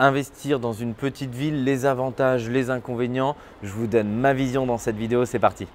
investir dans une petite ville, les avantages, les inconvénients. Je vous donne ma vision dans cette vidéo, c'est parti.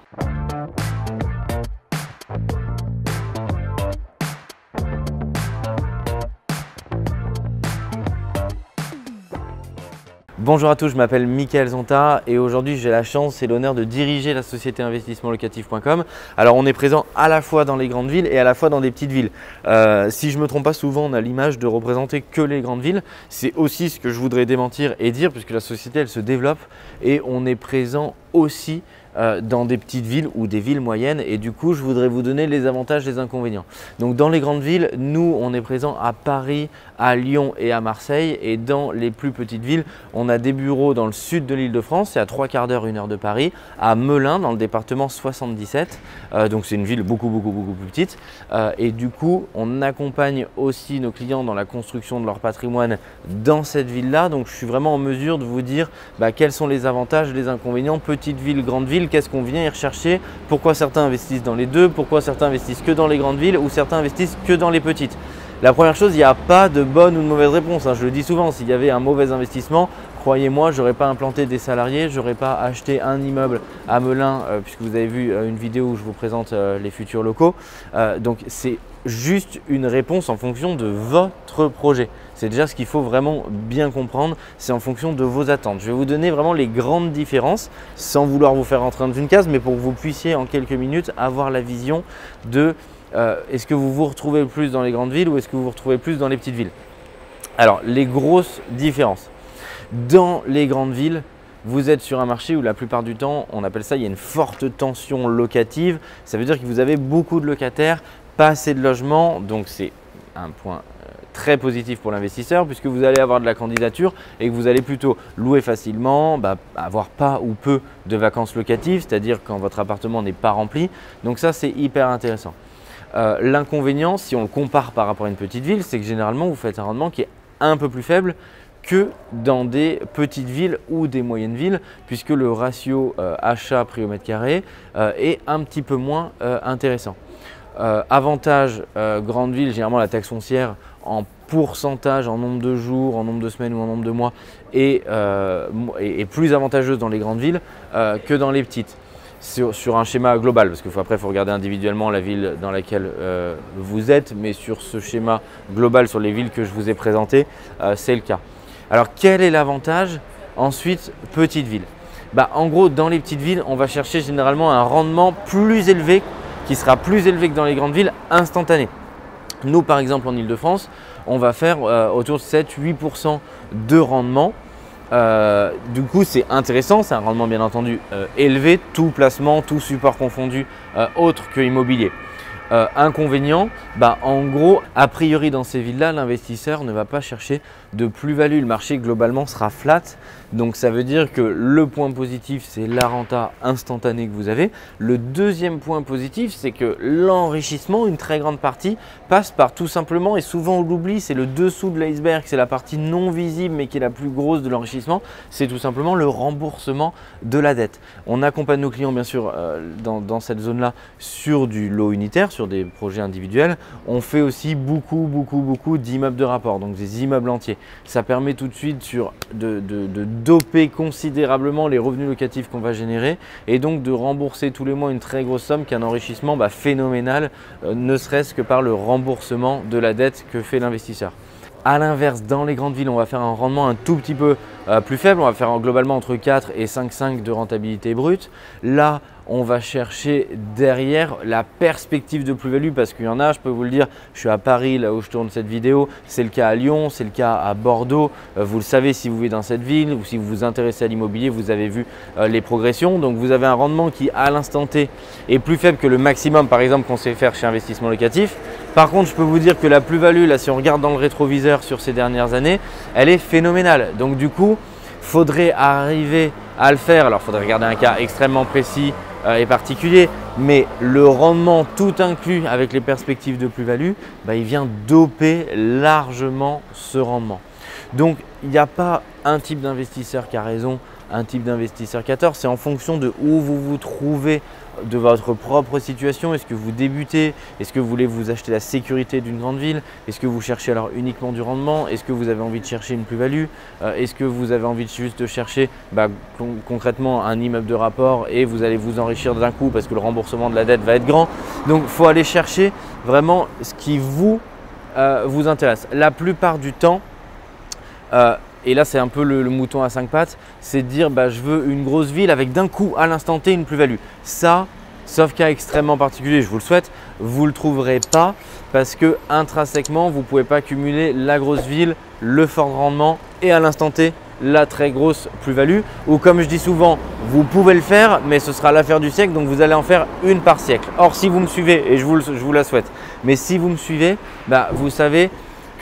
Bonjour à tous, je m'appelle Mickaël Zonta et aujourd'hui j'ai la chance et l'honneur de diriger la société investissementlocatif.com. Alors on est présent à la fois dans les grandes villes et à la fois dans des petites villes. Euh, si je me trompe pas, souvent on a l'image de représenter que les grandes villes. C'est aussi ce que je voudrais démentir et dire puisque la société elle se développe et on est présent aussi euh, dans des petites villes ou des villes moyennes. Et du coup je voudrais vous donner les avantages et les inconvénients. Donc dans les grandes villes, nous on est présent à Paris, à Lyon et à Marseille. Et dans les plus petites villes, on a des bureaux dans le sud de l'île de France, c'est à trois quarts d'heure, une heure de Paris, à Melun dans le département 77, euh, donc c'est une ville beaucoup beaucoup beaucoup plus petite. Euh, et du coup on accompagne aussi nos clients dans la construction de leur patrimoine dans cette ville-là, donc je suis vraiment en mesure de vous dire bah, quels sont les avantages, les inconvénients, petite ville, grande ville, qu'est-ce qu'on vient y rechercher, pourquoi certains investissent dans les deux, pourquoi certains investissent que dans les grandes villes ou certains investissent que dans les petites. La première chose, il n'y a pas de bonne ou de mauvaise réponse. Hein. Je le dis souvent, s'il y avait un mauvais investissement, croyez-moi, je n'aurais pas implanté des salariés, je n'aurais pas acheté un immeuble à Melun, euh, puisque vous avez vu euh, une vidéo où je vous présente euh, les futurs locaux. donc c'est juste une réponse en fonction de votre projet. C'est déjà ce qu'il faut vraiment bien comprendre, c'est en fonction de vos attentes. Je vais vous donner vraiment les grandes différences sans vouloir vous faire rentrer dans une case, mais pour que vous puissiez en quelques minutes avoir la vision de euh, est-ce que vous vous retrouvez plus dans les grandes villes ou est-ce que vous vous retrouvez plus dans les petites villes. Alors, les grosses différences. Dans les grandes villes, vous êtes sur un marché où la plupart du temps, on appelle ça, il y a une forte tension locative. Ça veut dire que vous avez beaucoup de locataires, pas assez de logements, donc c'est un point très positif pour l'investisseur puisque vous allez avoir de la candidature et que vous allez plutôt louer facilement, bah, avoir pas ou peu de vacances locatives, c'est-à-dire quand votre appartement n'est pas rempli. Donc ça, c'est hyper intéressant. Euh, l'inconvénient, si on le compare par rapport à une petite ville, c'est que généralement, vous faites un rendement qui est un peu plus faible que dans des petites villes ou des moyennes villes, puisque le ratio euh, achat-prix au mètre carré est un petit peu moins intéressant. Euh, avantage, euh, grande ville, généralement la taxe foncière en pourcentage, en nombre de jours, en nombre de semaines ou en nombre de mois est, euh, plus avantageuse dans les grandes villes que dans les petites. Sur, un schéma global, parce qu'après il faut regarder individuellement la ville dans laquelle vous êtes, mais sur ce schéma global sur les villes que je vous ai présentées, c'est le cas. Alors quel est l'avantage? Ensuite, petite ville. Bah, en gros, dans les petites villes, on va chercher généralement un rendement plus élevé qui sera plus élevé que dans les grandes villes instantané. Nous, par exemple, en Ile-de-France, on va faire euh, autour de 7-8% de rendement. Euh, du coup, c'est intéressant, c'est un rendement bien entendu euh, élevé, tout placement, tout support confondu, autre que immobilier. Inconvénient, bah, en gros, a priori dans ces villes-là, l'investisseur ne va pas chercher de plus-value. Le marché globalement sera flat. Donc ça veut dire que le point positif, c'est la renta instantanée que vous avez. Le deuxième point positif, c'est que l'enrichissement, une très grande partie, passe par tout simplement, et souvent on l'oublie, c'est le dessous de l'iceberg, c'est la partie non visible mais qui est la plus grosse de l'enrichissement, c'est tout simplement le remboursement de la dette. On accompagne nos clients bien sûr euh, dans, dans cette zone-là sur du lot unitaire, sur des projets individuels. On fait aussi beaucoup, beaucoup, beaucoup d'immeubles de rapport, donc des immeubles entiers. Ça permet tout de suite de, doper considérablement les revenus locatifs qu'on va générer et donc de rembourser tous les mois une très grosse somme qui est un enrichissement bah, phénoménal, euh, ne serait-ce que par le remboursement de la dette que fait l'investisseur. A l'inverse, dans les grandes villes, on va faire un rendement un tout petit peu euh, plus faible. On va faire globalement entre 4 et 5,5 de rentabilité brute. Là, on va chercher derrière la perspective de plus-value parce qu'il y en a, je peux vous le dire, je suis à Paris là où je tourne cette vidéo, c'est le cas à Lyon, c'est le cas à Bordeaux, euh, vous le savez si vous vivez dans cette ville ou si vous vous intéressez à l'immobilier, vous avez vu euh, les progressions, donc vous avez un rendement qui à l'instant T est plus faible que le maximum par exemple qu'on sait faire chez investissement locatif. Par contre, je peux vous dire que la plus-value, là si on regarde dans le rétroviseur sur ces dernières années, elle est phénoménale. Donc du coup, faudrait arriver à le faire. Alors, il faudrait regarder un cas extrêmement précis euh, et particulier, mais le rendement tout inclus avec les perspectives de plus-value, bah, il vient doper largement ce rendement. Donc il n'y a pas un type d'investisseur qui a raison un type d'investisseur qui a tort. C'est en fonction de où vous vous trouvez de votre propre situation? Est-ce que vous débutez? Est-ce que vous voulez vous acheter la sécurité d'une grande ville? Est-ce que vous cherchez alors uniquement du rendement? Est-ce que vous avez envie de chercher une plus-value? Euh, Est-ce que vous avez envie de juste de chercher bah, concrètement un immeuble de rapport et vous allez vous enrichir d'un coup parce que le remboursement de la dette va être grand? Donc il faut aller chercher vraiment ce qui vous, euh, vous intéresse. La plupart du temps, euh, et là, c'est un peu le, mouton à cinq pattes, c'est de dire bah, je veux une grosse ville avec d'un coup, à l'instant T, une plus-value. Ça, sauf cas extrêmement particulier, je vous le souhaite, vous ne le trouverez pas parce que intrinsèquement, vous ne pouvez pas cumuler la grosse ville, le fort rendement et à l'instant T, la très grosse plus-value. Ou comme je dis souvent, vous pouvez le faire, mais ce sera l'affaire du siècle, donc vous allez en faire une par siècle. Or, si vous me suivez, et je vous, je la souhaite, mais si vous me suivez, bah, vous savez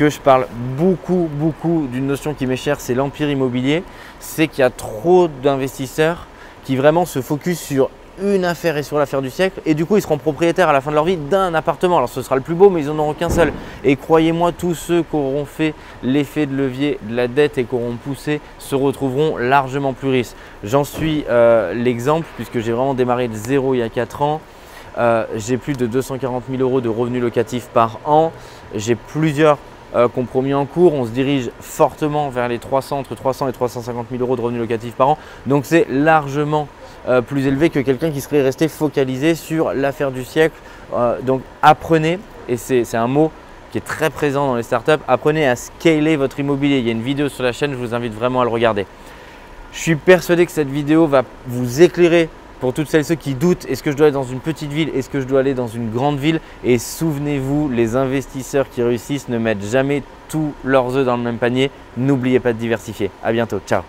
que je parle beaucoup, beaucoup d'une notion qui m'est chère, c'est l'empire immobilier. C'est qu'il y a trop d'investisseurs qui vraiment se focus sur une affaire et sur l'affaire du siècle et du coup ils seront propriétaires à la fin de leur vie d'un appartement. Alors ce sera le plus beau mais ils n'en auront qu'un seul. Et croyez-moi, tous ceux qui auront fait l'effet de levier de la dette et qui auront poussé se retrouveront largement plus riches. J'en suis euh, l'exemple puisque j'ai vraiment démarré de zéro il y a 4 ans. Euh, j'ai plus de 240 000 euros de revenus locatifs par an. J'ai plusieurs euh, compromis en cours. On se dirige fortement vers les 300, entre 300 et 350 000 euros de revenus locatifs par an. Donc c'est largement euh, plus élevé que quelqu'un qui serait resté focalisé sur l'affaire du siècle. Euh, donc apprenez, et c'est un mot qui est très présent dans les startups, apprenez à scaler votre immobilier. Il y a une vidéo sur la chaîne, je vous invite vraiment à le regarder. Je suis persuadé que cette vidéo va vous éclairer pour toutes celles et ceux qui doutent, est-ce que je dois aller dans une petite ville, est-ce que je dois aller dans une grande ville? Et souvenez-vous, les investisseurs qui réussissent ne mettent jamais tous leurs œufs dans le même panier. N'oubliez pas de diversifier. À bientôt. Ciao